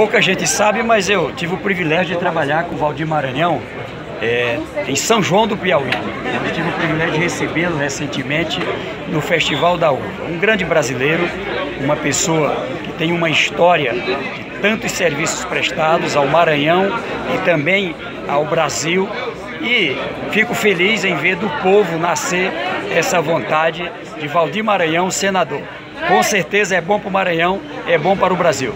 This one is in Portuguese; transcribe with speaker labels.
Speaker 1: pouca gente sabe, mas eu tive o privilégio de trabalhar com o Valdir Maranhão é, em São João do Piauí. Eu tive o privilégio de recebê-lo recentemente no Festival da Uva. Um grande brasileiro, uma pessoa que tem uma história de tantos serviços prestados ao Maranhão e também ao Brasil. E fico feliz em ver do povo nascer essa vontade de Valdir Maranhão senador. Com certeza é bom para o Maranhão, é bom para o Brasil.